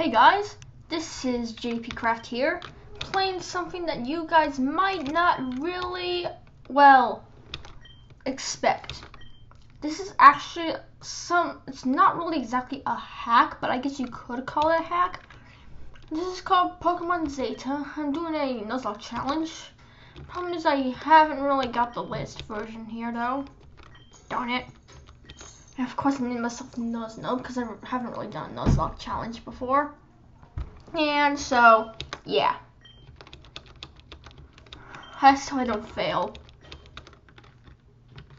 Hey guys, this is JP Craft here, playing something that you guys might not really, well, expect. This is actually some, it's not really exactly a hack, but I guess you could call it a hack. This is called Pokemon Zeta. I'm doing a Nuzlocke challenge. Problem is I haven't really got the latest version here though. Darn it. And of course I named myself Nuzno because I haven't really done a Nuzlocke challenge before. And so, yeah. That's so I don't fail.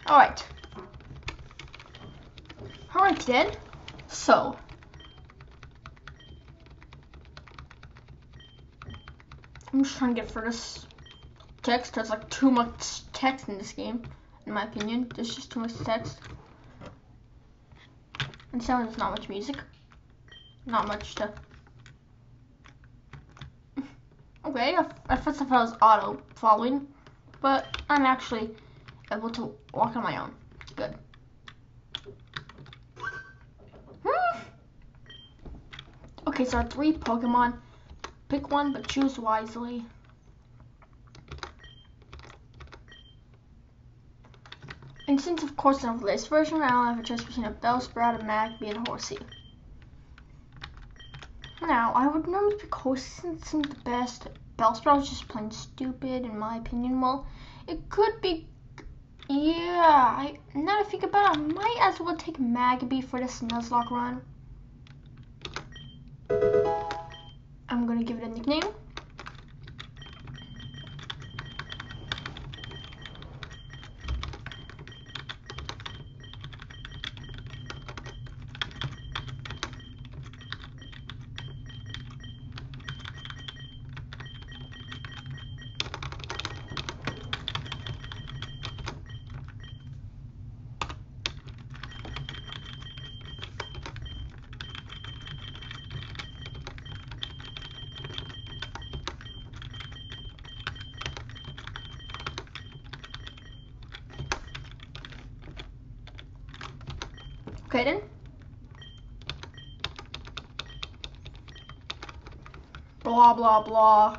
Alright. Alright then. So. I'm just trying to get through this text. There's like too much text in this game, in my opinion. There's just too much text. And so there's not much music. Not much to. okay, at first I thought it was auto following, but I'm actually able to walk on my own. Good. Hmm. Okay, so three Pokemon. Pick one, but choose wisely. And since of course in the latest version, I don't have a choice between a Bellsprout, a Magby, and a Horsea. Now, I would normally pick Horsea since it seems the best. Bellsprout is just plain stupid in my opinion. Well, it could be, yeah, I, now that I think about it, I might as well take Magby for this Nuzlocke run. I'm gonna give it a nickname. Okay then. Blah blah blah.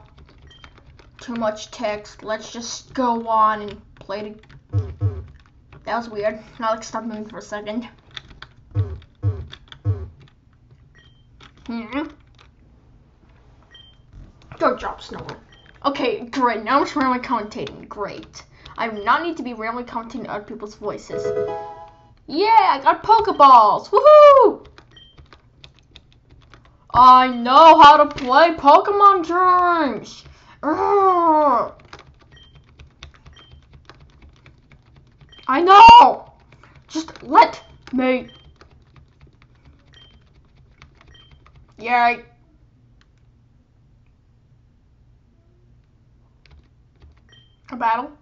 Too much text. Let's just go on and play the. That was weird. Now let's stop moving for a second. Hmm. Go drop snow. Okay, great. Now I'm just randomly commentating. Great. I do not need to be randomly commentating other people's voices. Yeah, I got Pokeballs! Woohoo! I know how to play Pokemon! Urgh. I know! Just let me. Yay. A battle?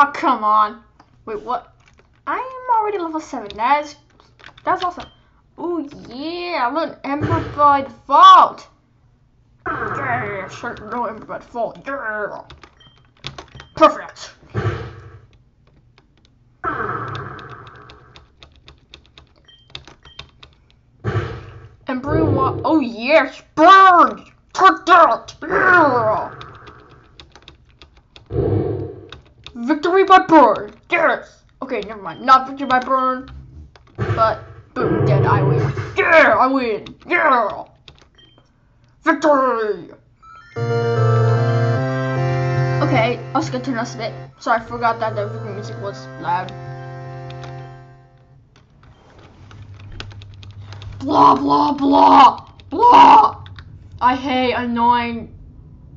Oh, come on. Wait, what? I am already level 7. That's, that's awesome. Oh, yeah. I learned Ember by default. Yeah, sure, no Ember by default. Yeah. Perfect. What? Oh, yes. Burn! Take that! Yeah. Victory by burn! Yes! Okay, never mind. Not victory by burn. But, boom, dead, I win. Yeah, I win! Yeah! Victory! Okay, let's get to this bit. Sorry, I forgot that the victory music was loud. Blah, blah, blah! Blah! I hate annoying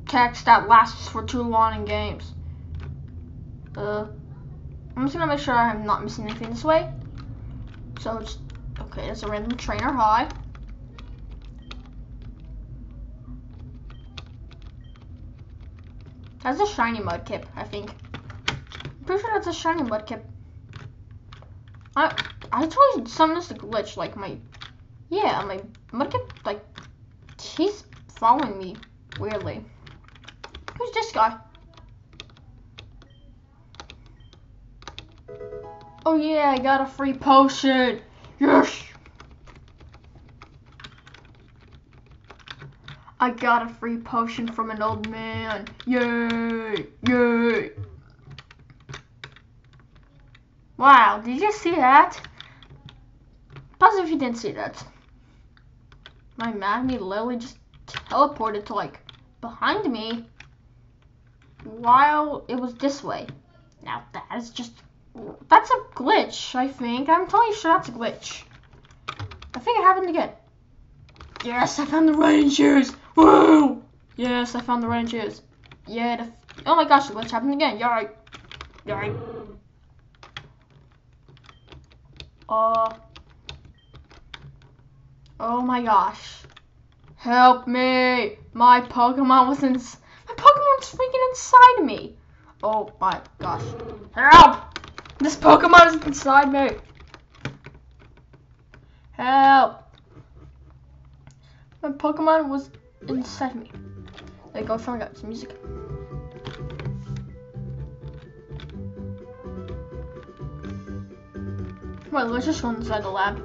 text that lasts for too long in games. Uh, I'm just gonna make sure I'm not missing anything this way. So just, okay, that's a random trainer high. That's a shiny mudkip, I think. I'm pretty sure that's a shiny mudkip. I I totally summoned this glitch, like my yeah, my mudkip like he's following me weirdly. Who's this guy? Oh yeah, I got a free potion. Yes! I got a free potion from an old man. Yay! Yay! Wow, did you see that? Positive you didn't see that. My Magby literally just teleported to like behind me while it was this way. Now that is just that's a glitch, I think. I'm totally sure that's a glitch. I think it happened again. Yes, I found the running shoes. Woo! Yes, I found the running shoes. Yeah, the oh my gosh, the glitch happened again. Yay! Yay! Uh. Oh my gosh. Help me! My Pokemon was in. My Pokemon's freaking inside me. Oh my gosh. Help! This Pokemon is inside me. Help! My Pokemon was inside me. There you go, finally got some music. Well, let's just go inside the lab.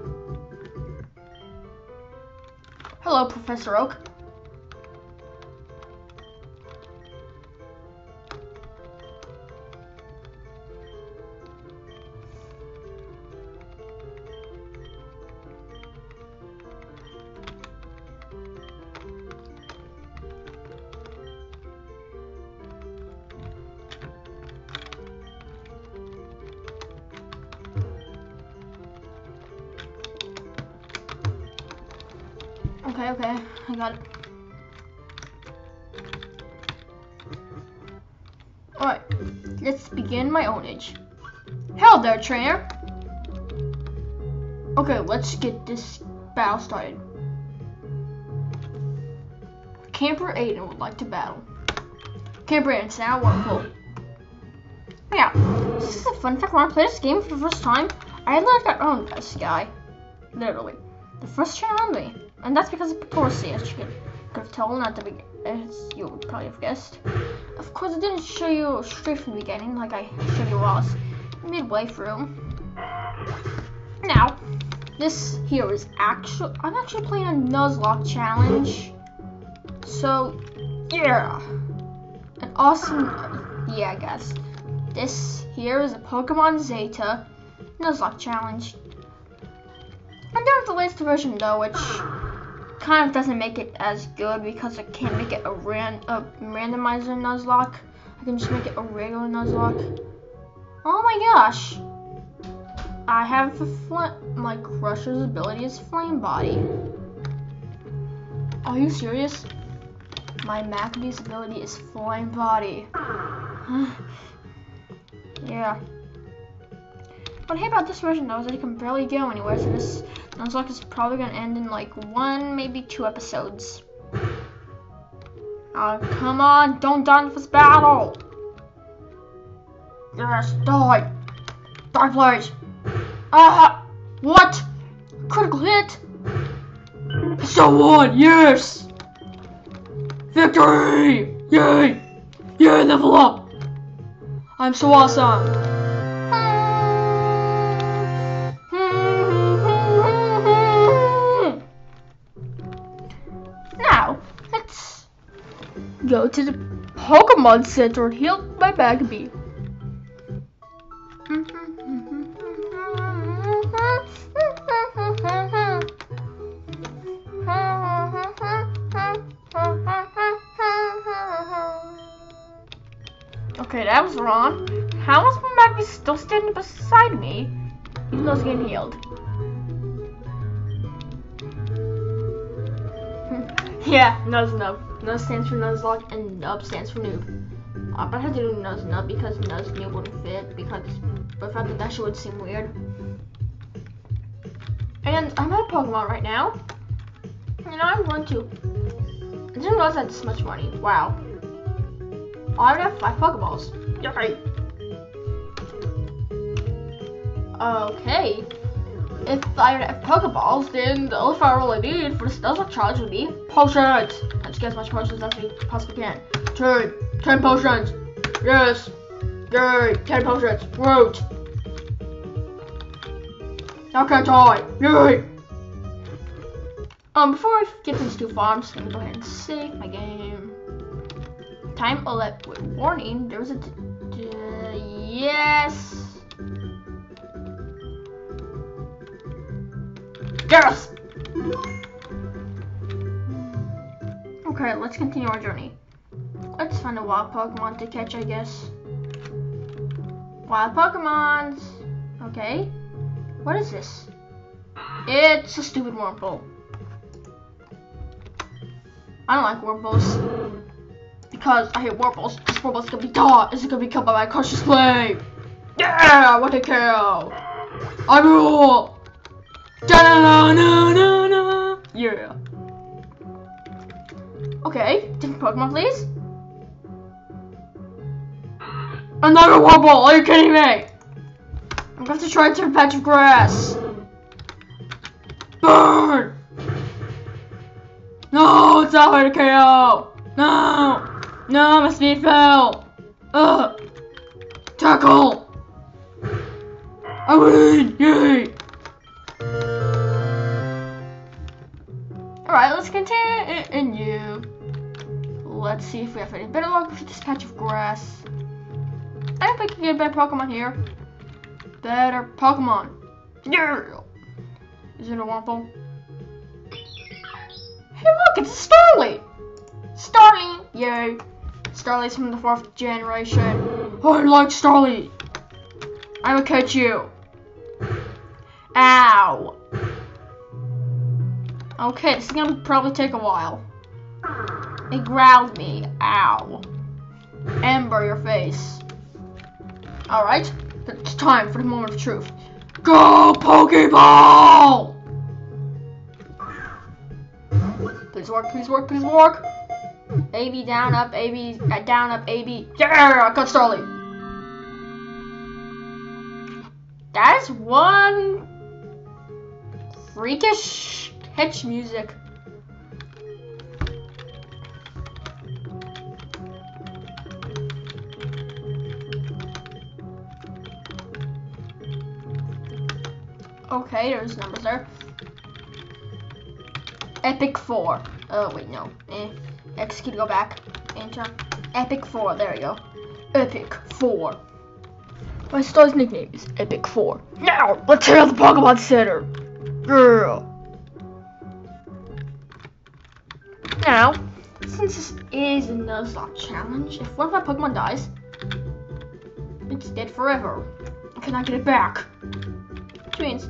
Hello, Professor Oak. Hello there, trainer. Okay, let's get this battle started. Camper Aiden would like to battle. Camper Aiden, sound wonderful. Yeah, this is a fun fact. When I played this game for the first time, I like I owned um, this guy. Literally. The first trainer on me. And that's because of Patorsi, as you could, could have told at the beginning, as you would probably have guessed. Of course, I didn't show you straight from the beginning, like I showed you was midway through. Now, this here is actually, I'm actually playing a Nuzlocke challenge. So, yeah. An awesome, yeah, I guess. This here is a Pokemon Zeta Nuzlocke challenge. I'm done with the latest version though, which kind of doesn't make it as good because I can't make it a, ran a randomizer Nuzlocke. I can just make it a regular Nuzlocke. Oh my gosh! I have my Crusher's ability is Flame Body. Are you serious? My Magby's ability is Flame Body. yeah. What hey about this version though is that you can barely go anywhere, so this Nuzlocke is probably gonna end in like one, maybe two episodes. Oh, come on, don't die in this battle! Yes, die! Die, please! Ah! What? Critical hit! So on, yes! Victory! Yay! Yay, level up! I'm so awesome! Now let's go to the Pokemon Center and heal my Magby. Wrong. How is Magby still standing beside me, even though it's getting healed? yeah, no, no. Nuz stands for Nuzlocke and Nub stands for Noob. Uh, but I had to do Nuz Nub because Nuz Noob wouldn't fit because without the that it would seem weird. And I'm at Pokemon right now. And I'm going to. I didn't realize I had this much money. Wow. I already have five Pokeballs. Yay! Okay if I have Pokeballs, then the only I really need for this Nuzlocke challenge would be potions. Let's get as much potions as we possibly can. Ten, ten potions. Yes. Yay, ten potions. Root. Okay, die. Yay! Um, before I get things too far, I'm just gonna go ahead and save my game. Time 11. Wait, warning, was a. Yes! Yes! Okay, let's continue our journey. Let's find a wild Pokemon to catch, I guess. Wild Pokemons! Okay. What is this? It's a stupid Wurmple. I don't like Wurmples. Because I hate Wurmples. This Wurmple's gonna be taught. Is it gonna be killed by my cautious slave? Yeah! What a kill! I rule! Da na na na na Yeah. Okay, different Pokemon, please. Another Wurmple! Are you kidding me? I'm going to try to turn patch of grass. Burn! No, it's not going to KO! No! No, my speed fell! Ugh! Tackle! I win! Yay! Alright, let's continue. Let's see if we have any better luck with this patch of grass. I think we can get a better Pokemon here. Better Pokemon. Yeah! Is it a Wurmple? Hey look, it's a Starly! Starly! Yay! Starly's from the fourth generation. Oh, I like Starly! I will catch you! Ow! Okay, this is gonna probably take a while. It growled me. Ow. Ember your face. Alright, it's time for the moment of truth. Go Pokeball! Please work, please work, please work. AB down, up, AB, uh, down, up, AB. Yeah, I got Starly. That is one freakish catch music. Okay, there's numbers there. Epic 4. Oh, wait, no. Eh. Execute, go back. Enter. Uh, Epic 4, there we go. Epic 4. My star's nickname is Epic 4. Now, let's head out the Pokemon Center. Girl. Now, since this is a Nuzlocke challenge, if one of my Pokemon dies, it's dead forever. I cannot get it back. Which means,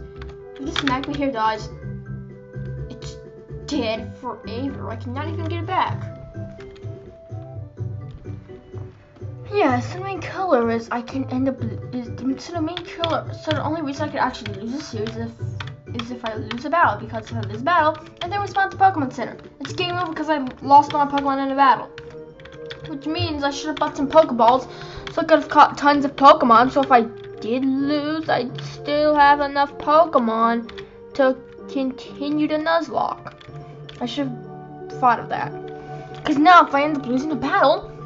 if this Magma here dies, it's dead forever. I cannot even get it back. Yeah, so the main killer is I can end up so the main killer. So the only reason I could actually lose a series is if is if I lose a battle because if I lose a battle and then respond to Pokemon Center, it's game over because I lost my Pokemon in a battle. Which means I should have bought some Pokeballs so I could have caught tons of Pokemon. So if I did lose, I'd still have enough Pokemon to continue the Nuzlocke. I should have thought of that. Because now if I end up losing a battle,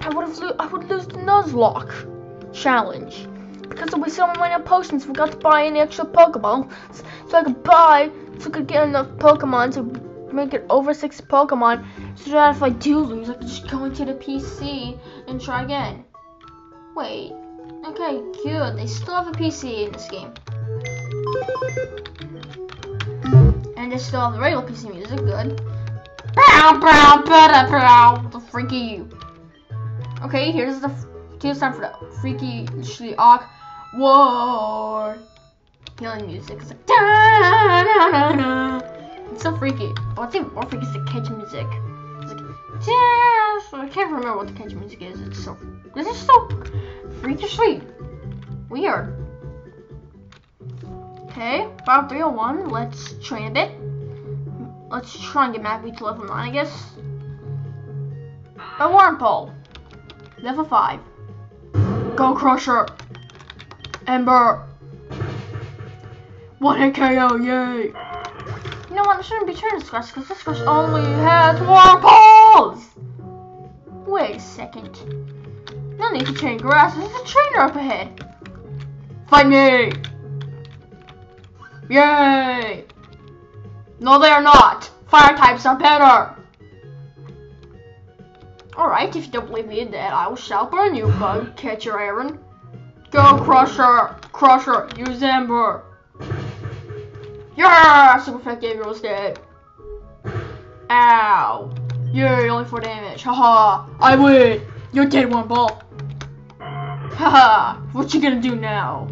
I would have lo- I would lose the Nuzlocke challenge. Because all my money on potions, forgot to buy any extra Pokeballs. So I could buy, so I could get enough Pokemon to make it over six Pokemon. So that if I do lose, I could just go into the PC and try again. Wait. Okay, good. They still have a PC in this game. And they still have the regular PC music, good. Brow, brow, bada, brow. The freaky you. Okay, here's the here's time for the freaky Shliok war. Healing music. It's like da. It's so freaky. What's even more freaky is the catch music. It's like da, I can't remember what the catch music is. It's so this is so freakishly weird. Okay, Bob 301, let's train a bit. Let's try and get Magby to level 9, I guess. A Wurmple. Level 5. Go Crusher. Ember. One hit KO, yay. You know what, I shouldn't be training this grass because this grass only has Wurmples! Wait a second. No need to train grass, there's a trainer up ahead. Fight me! Yay! No, they are not. Fire types are better. Alright, if you don't believe me, then I will shall burn you, bug catcher Aaron. Go, Crusher! Crusher, use Ember! Yeah! Super effective, you're dead. Ow! Yay, only 4 damage. Haha! I win! You're dead, one ball! Haha! what you gonna do now?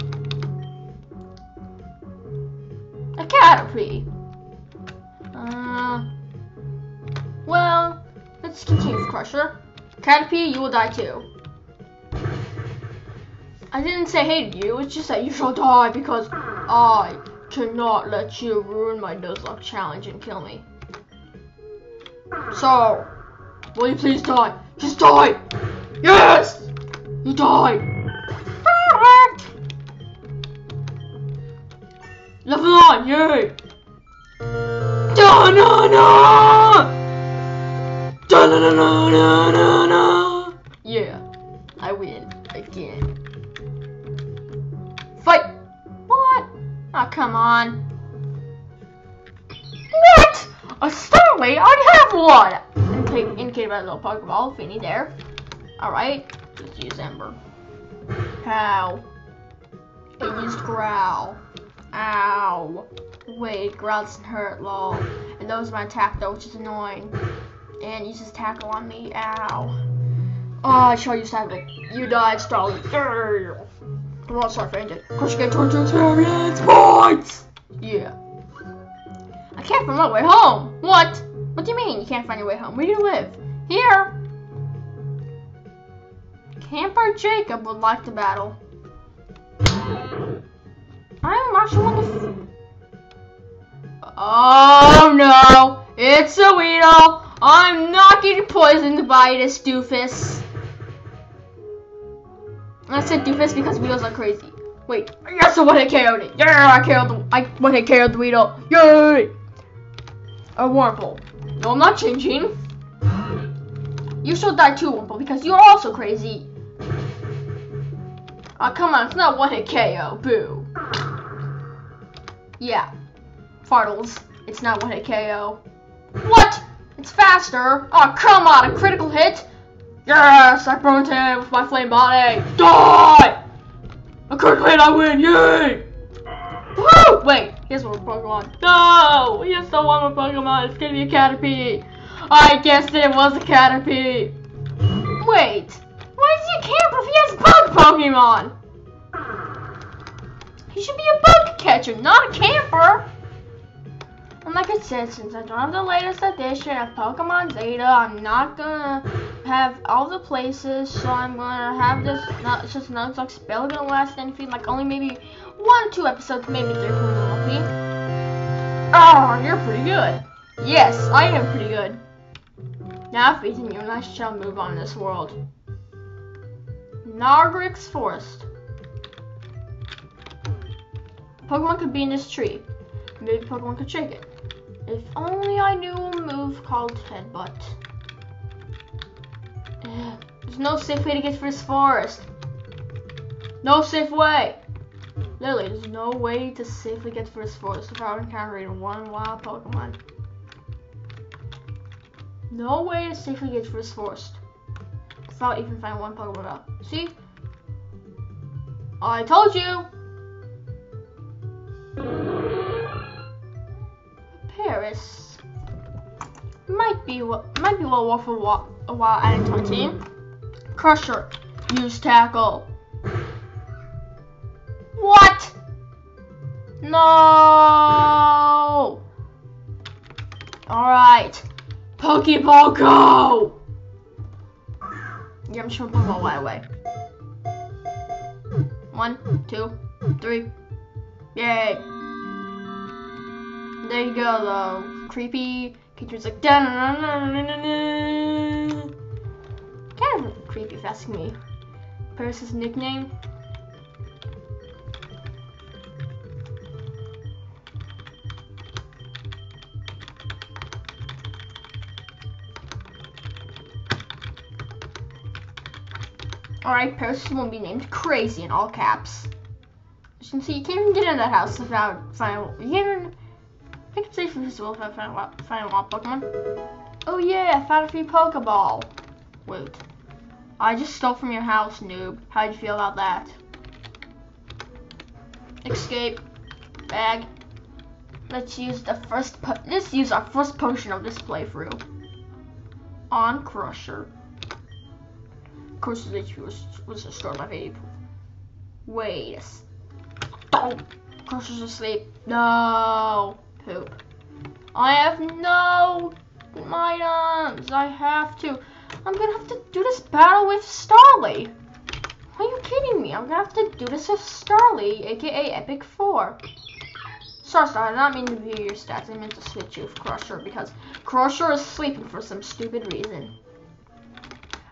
A Caterpie! Uh, well, with Crusher. Caterpie, you will die too. I didn't say hate you, it's just that you shall die because I cannot let you ruin my Nuzlocke challenge and kill me. So, will you please die? Just die! Yes! You died! Level 9, yay! Da na na! Yeah, I win again. Fight! What? Oh, come on. What? A Starly? I have one! Indicate, indicated by a little Pokeball, Finny there. Alright, let's use Ember. How? It used Growl. Ow. Wait, Growl doesn't hurt, lol. And those was my attack though, which is annoying. And uses tackle on me, ow. Oh, I shall use tackle. You died, Starly. Come on, start fainted. Crush get towards your experience points! Yeah. I can't find my way home. What? What do you mean you can't find your way home? Where do you live? Here. Camper Jacob would like to battle. I'm Marshall on the. Oh no! It's a Weedle! I'm not getting poisoned by this doofus. I said doofus because Weedles are crazy. Wait, yes, I one hit KO'd it. Yeah, I the I one hit KO'd the Weedle. Yay! A Wurmple. No, I'm not changing. You should die too, Wurmple, because you're also crazy. Oh, come on, it's not one hit KO. Boo. Yeah. Fartles. It's not one hit KO. What? It's faster. Oh, come on, a critical hit. Yes, I burned him with my flame body. Die! A critical hit, I win. Yay! Woo! Wait, here's one Pokemon. No! Here's the one more Pokemon. It's gonna be a Caterpie. I guessed it was a Caterpie. Wait. Why is he a camper if he has bug Pokemon? He should be a bug catcher, not a camper. And like I said, since I don't have the latest edition of Pokemon Zeta, I'm not gonna have all the places, so I'm gonna have this, not, just Nuzlocke spell gonna last anything, like only maybe one, two episodes, maybe three, four, lucky. Oh, you're pretty good. Yes, I am pretty good. Now, in you, and I shall move on in this world. Nargrix Forest. Pokemon could be in this tree. Maybe Pokemon could shake it. If only I knew a move called Headbutt. There's no safe way to get through this forest. No safe way. Literally, there's no way to safely get through this forest without encountering one wild Pokemon. No way to safely get through this forest without even finding one Pokemon out. See? I told you! Might be be well worth a while, a adding to my team. Crusher, use tackle. What? No. All right, Pokeball go. Yeah, I'm sure Pokeball right away. One, two, three. Yay. There you go, though. Creepy. Creature's like, da na na na na na. Kind of creepy if you me. Paris's nickname. Alright, Paris will be named Crazy in all caps. As you can see, you can't even get in that house without finding. You can't even. I it's safe for this without finding, finding a wild Pokemon. Oh yeah, I found a free Pokeball. Wait. I just stole from your house, noob. How'd you feel about that? Escape. Bag. Let's use the first. let's use our first potion of this playthrough. On Crusher. Crusher's HP was was restored by April. Wait. Oh, Crusher's asleep. No. Poop. I have no items. Um, I have to. I'm gonna have to do this battle with Starly. Are you kidding me? I'm gonna have to do this with Starly, aka Epic 4. Sorry, Star, I did not mean to view your stats. I meant to switch you with Crusher because Crusher is sleeping for some stupid reason.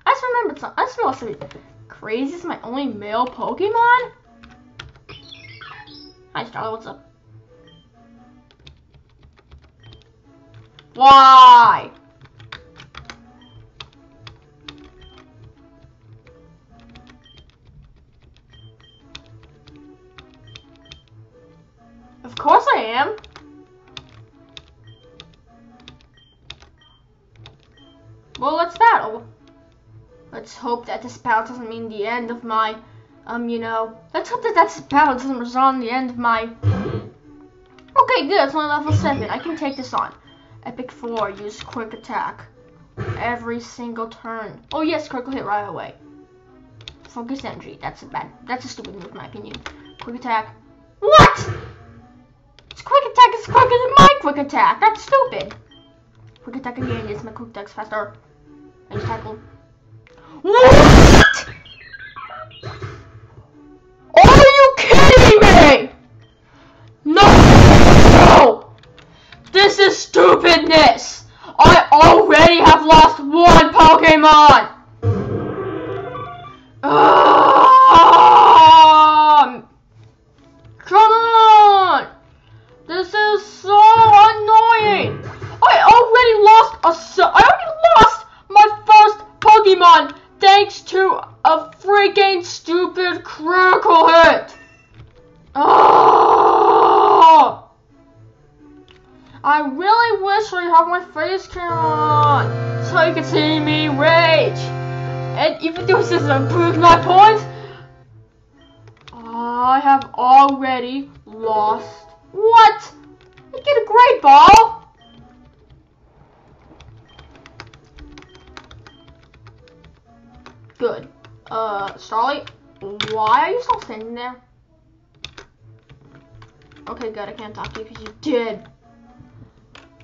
I just remembered something. I just know something crazy is my only male Pokemon. Hi, Starly, what's up? Why? Of course I am. Well, let's battle. Let's hope that this battle doesn't mean the end of my, um, you know, let's hope that that battle doesn't result in the end of my, okay, good, it's only level 7, I can take this on. Epic 4, use quick attack. Every single turn. Oh yes, critical hit right away. Focus energy, that's a bad, that's a stupid move in my opinion. Quick attack. What? It's quick attack is quicker than my quick attack. That's stupid. Quick attack again. Yes, my quick attack's faster. I just tackle. What? Pokemon. Doesn't improve my points, I have already lost what? You get a great ball. Good. Uh, Starlight, why are you still standing there? Okay, good. I can't talk to you because you did.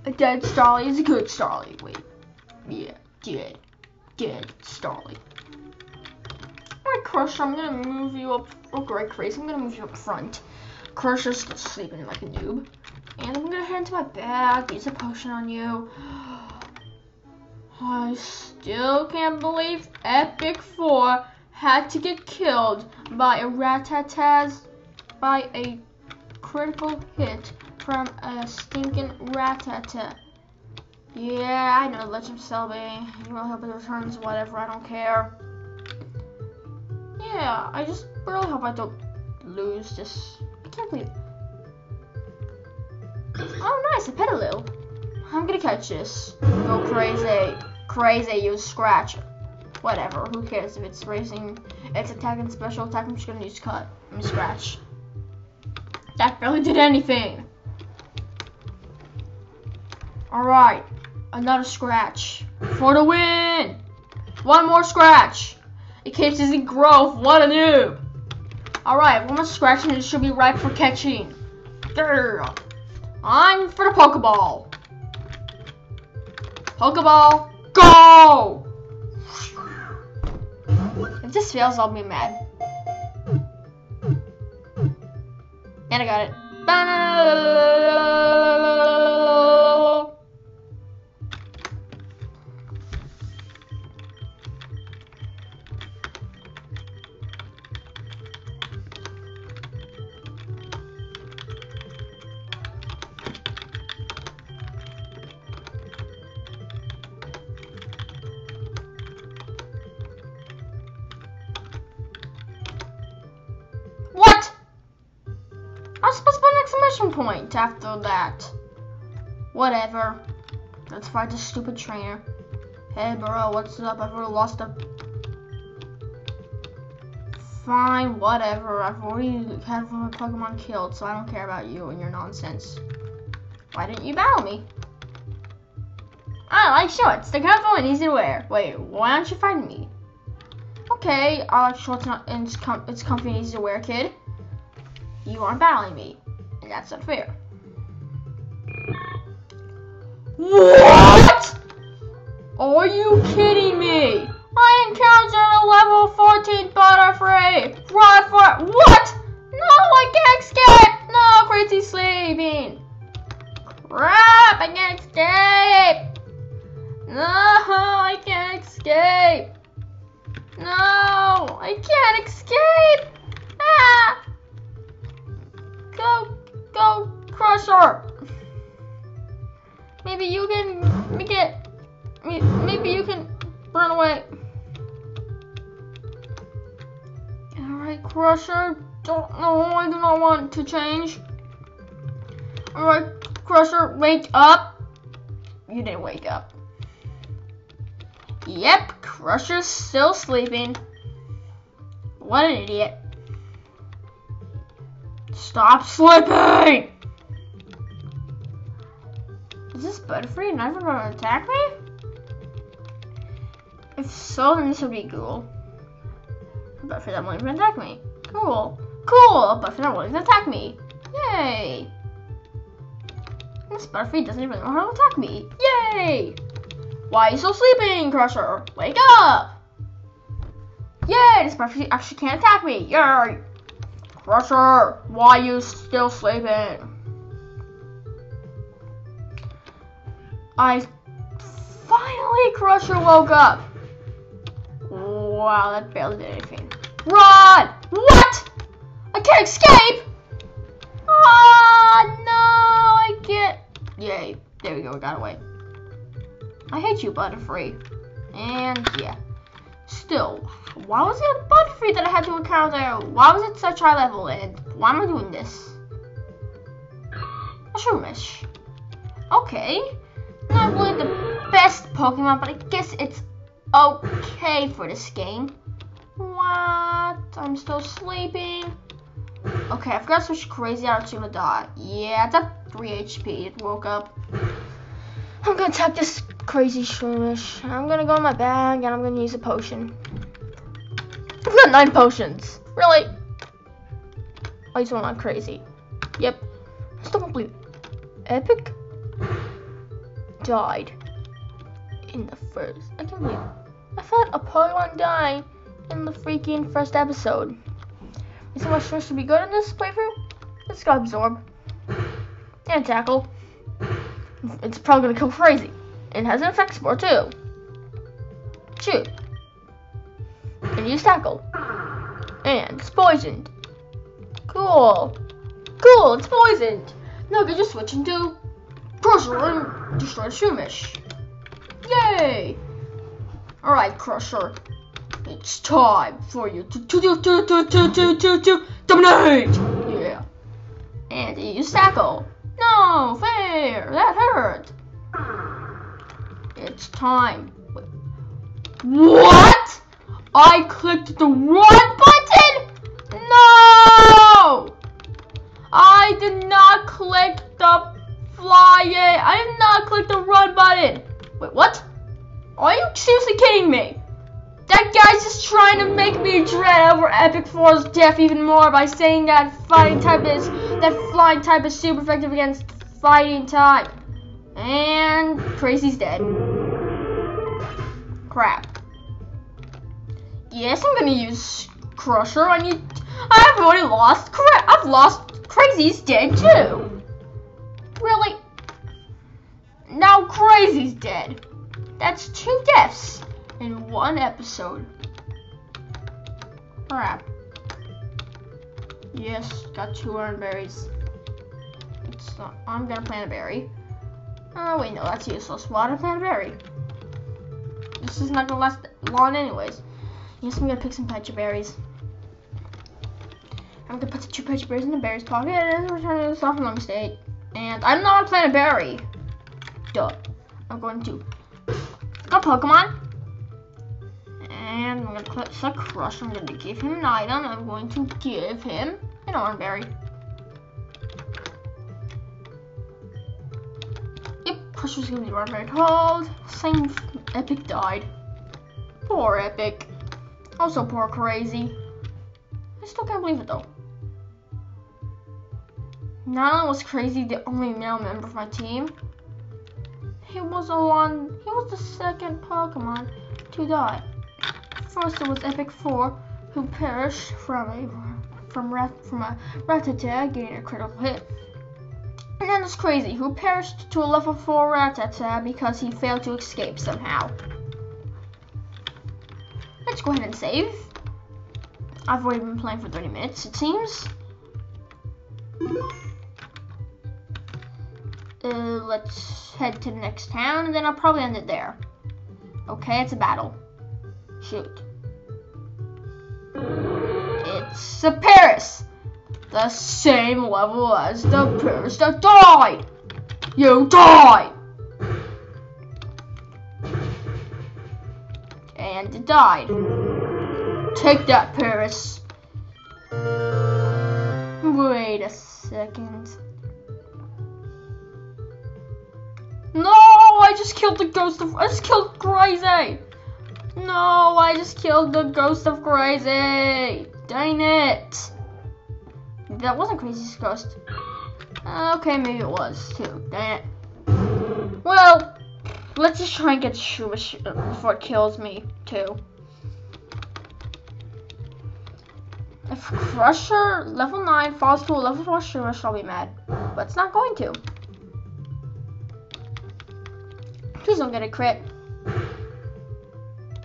A dead Starly is a good Starly. Wait. Yeah, dead. I'm gonna move you up. Oh, great, crazy. I'm gonna move you up front. Crusher's still sleeping like a noob. And I'm gonna head into my bag, use a potion on you. I still can't believe Epic 4 had to get killed by a Rattatas, by a critical hit from a stinking Rattata. Yeah, I know, Legend Celebi. You will hope it returns, whatever, I don't care. Yeah, I just really hope I don't lose this I can't believe. Oh, nice, a Petaloo. I'm gonna catch this. Go crazy. Crazy, use Scratch. Whatever, who cares if it's racing, it's attack and special attack, I'm just gonna use Cut. I mean, Scratch. That barely did anything. Alright, another Scratch. For the win! One more Scratch! It keeps using growth, what a noob! Alright, one more scratch and it should be ripe for catching. Grr. I'm for the Pokeball. Pokeball, go! If this fails, I'll be mad. And I got it. Whatever. Let's fight this stupid trainer. Hey bro, what's up? I've already lost a... Fine, whatever. I've already had my Pokemon killed, so I don't care about you and your nonsense. Why didn't you battle me? I like shorts. They're comfortable and easy to wear. Wait, why aren't you fighting me? Okay, I like shorts and it's, com it's comfy and easy to wear, kid. You aren't battling me, and that's unfair. What? Are you kidding me? I encountered a level 14 butterfly. Right for What? No, I can't escape! No, crazy sleeping! Crap, I can't escape! No, I can't escape! No, I can't escape! Ah! Go, go, Crusher! Maybe you can make it. Maybe you can run away. Alright, Crusher. Don't know. I do not want to change. Alright, Crusher, wake up. You didn't wake up. Yep, Crusher's still sleeping. What an idiot. Stop sleeping! Is this Butterfree never gonna attack me? If so, then this would be cool. Butterfree that won't even attack me. Cool. Cool! Butterfree that won't even attack me. Yay! This Butterfree doesn't even know how to attack me. Yay! Why are you still sleeping, Crusher? Wake up! Yay! This Butterfree actually can't attack me. Yay! Crusher, why are you still sleeping? I finally Crusher woke up. Wow, that barely did anything. Run! What? I can't escape! Ah, no, I can't. Yay, there we go, we got away. I hate you, Butterfree. And yeah. Still, why was it Butterfree that I had to encounter? Why was it such high level? And why am I doing this? A Shroomish. Okay not really the best Pokemon, but I guess it's okay for this game. What? I'm still sleeping. Okay, I forgot to switch crazy out to Dot. Yeah, it's at 3 HP. It woke up. I'm gonna attack this crazy Shroomish. I'm gonna go in my bag and I'm gonna use a potion. I've got nine potions. Really? I just went on crazy. Yep. Still believe Epic died in the first. I can't believe. I thought a Pokemon died in the freaking first episode. Is my supposed to be good in this playthrough? Let's go absorb and tackle. It's probably gonna go crazy. It has an effect spore too. Shoot. And use tackle. And it's poisoned. Cool. Cool, it's poisoned. Now can just switch into Crusher and destroy Shroomish. Yay! Alright, Crusher. It's time for you to to to to to to to to, to dominate! Yeah. And you tackle. No, fair! That hurt! It's time. What? I clicked the wrong button? No! I did not click the fly it. I did not click the run button. Wait, what? Are you seriously kidding me? That guy's just trying to make me dread over Epic Four's death even more by saying that fighting type is that flying type is super effective against fighting type. And Crazy's dead. Crap. Yes, I'm gonna use Crusher. I need. I've already lost. Crap. I've lost. Crazy's dead too. Really? Now Crazy's dead. That's two deaths in one episode. Crap. Yes, got two Oran berries. Not, I'm gonna plant a berry. Oh wait, no, that's useless. Why did I plant a berry? This is not gonna last long anyways. Yes, I'm gonna pick some pecha berries. I'm gonna put the two pecha berries in the berry's pocket and return to the And I'm not playing a berry. Duh. I'm going to a Pokemon. And I'm gonna click select Crush. I'm gonna give him an item. I'm going to give him an Oran Berry. Yep, Crush was gonna be Oran Berry called. Same Epic died. Poor Epic. Also poor Crazy. I still can't believe it though. Only was Crazy the only male member of my team, he was the one, he was the second Pokemon to die. First it was Epic 4, who perished from a from rat from a Rattata getting a critical hit. And then there's Crazy, who perished to a level 4 Rattata because he failed to escape somehow. Let's go ahead and save. I've already been playing for 30 minutes, it seems. Uh, let's head to the next town, and then I'll probably end it there. Okay, it's a battle. Shoot. It's a Paras! The same level as the Paras that died! You die! And it died. Take that, Paras! Wait a second. I just killed the ghost of. I just killed Crazy. No, I just killed the ghost of Crazy. Dang it. That wasn't Crazy's ghost. Uh, okay, maybe it was too. Dang it. Well, let's just try and get Shroomish uh, before it kills me too. If Crusher level 9 falls to a level 4 Shroomish, I'll be mad. But it's not going to. Please don't get a crit.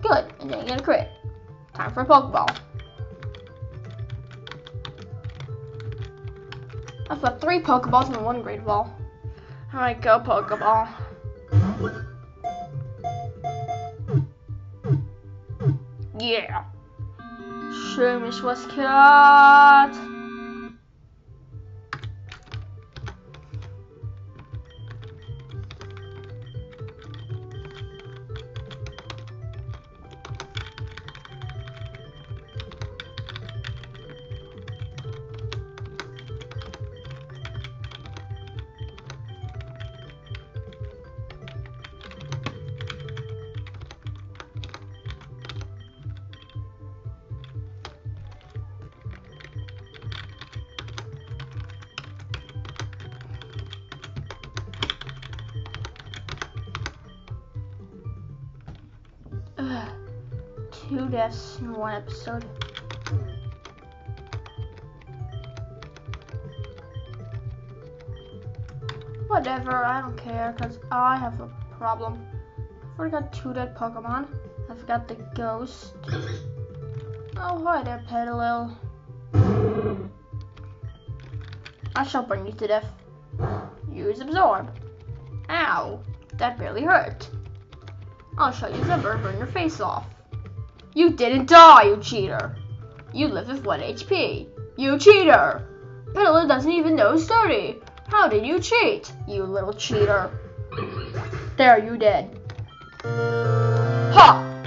Good, and then you get a crit. Time for a Pokeball. I've got three Pokeballs and one Great Ball. Alright, go Pokeball. Yeah. Shroomish was caught. Ugh. Two deaths in one episode. Whatever, I don't care, because I have a problem. I've already got two dead Pokemon. I've got the ghost. Oh, hi there, Petilil. I shall bring you to death. Use Absorb. Ow, that barely hurt. I'll show you Zipper burn your face off. You didn't die, you cheater. You live with 1 HP. You cheater. Petilil doesn't even know Sturdy. How did you cheat, you little cheater? There, you dead. Ha!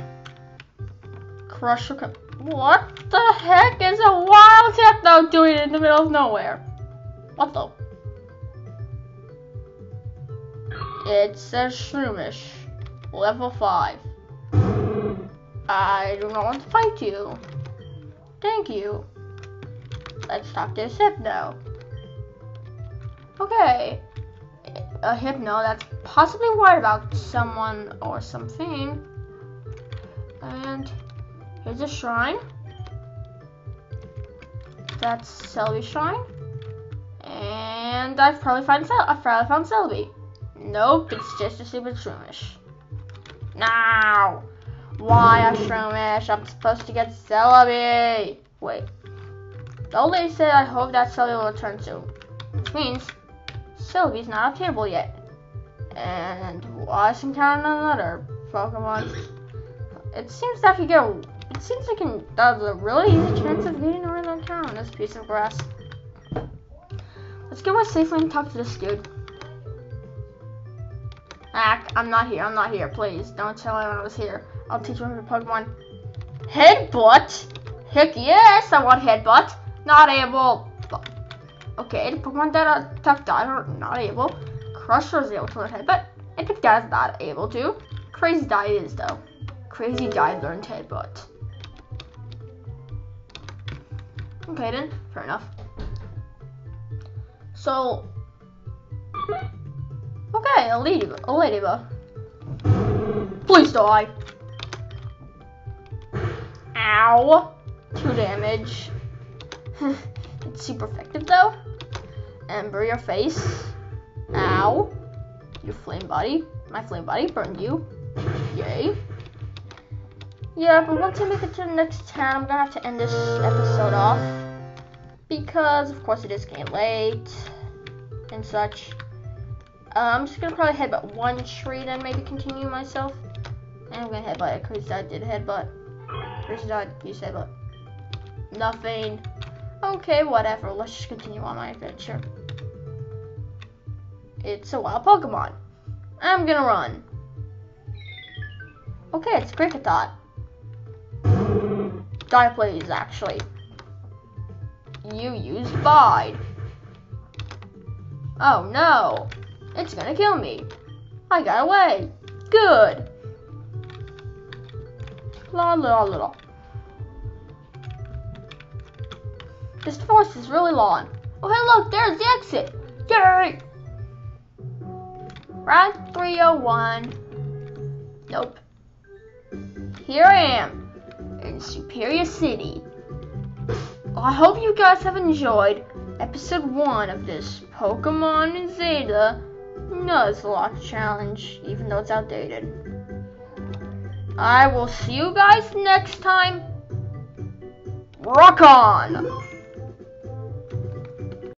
Crusher. What the heck is a wild techno doing in the middle of nowhere? What the? It's a Shroomish. Level 5. I do not want to fight you. Thank you. Let's talk to this Hypno. Okay. A Hypno that's possibly worried about someone or something. And here's a shrine. That's Celebi's shrine. And I've probably found Cel I've probably found Celebi. Nope, it's just a stupid Shroomish. Now, why a Shroomish? I'm supposed to get Celebi. Wait. The old lady said I hope that Celebi will return soon. Which means Celebi's not updatable yet. And Washington another Pokemon. It seems that if you get It seems like an, a really easy chance of getting around the town on this piece of grass. Let's get more safely and talk to this dude. Ack, I'm not here, I'm not here, please. Don't tell anyone I was here. I'll teach how to Pokemon. Headbutt? Heck yes, I want headbutt. Not able. Okay, the Pokemon that attack Diver, not able. Crusher is able to learn headbutt. Epic Dad not able to. Crazy Die is though. Crazy Die learned headbutt. Okay then, fair enough. So, okay, a ladybug. A ladybug. Please die. Ow. Two damage. it's super effective though. Ember your face. Ow. Your flame body. My flame body burned you. Yay. Yeah, but once I make it to the next town, I'm gonna have to end this episode off. Because, of course, it is getting late and such. Uh, I'm just gonna probably headbutt one tree, then maybe continue myself. And I'm gonna headbutt it because I did headbutt. Crazy died, you headbutt. Nothing. Okay, whatever. Let's just continue on my adventure. It's a wild Pokemon. I'm gonna run. Okay, it's Kricketot. Die please, actually. You use Bide. Oh no! It's gonna kill me. I got away. Good. La la la. This forest is really long. Oh hey look, there's the exit. Yay! Route 301. Nope. Here I am in Superior City. Oh, I hope you guys have enjoyed episode 1 of this Pokemon Zeta Nuzlocke challenge, even though it's outdated. I will see you guys next time. Rock on!